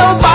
so far.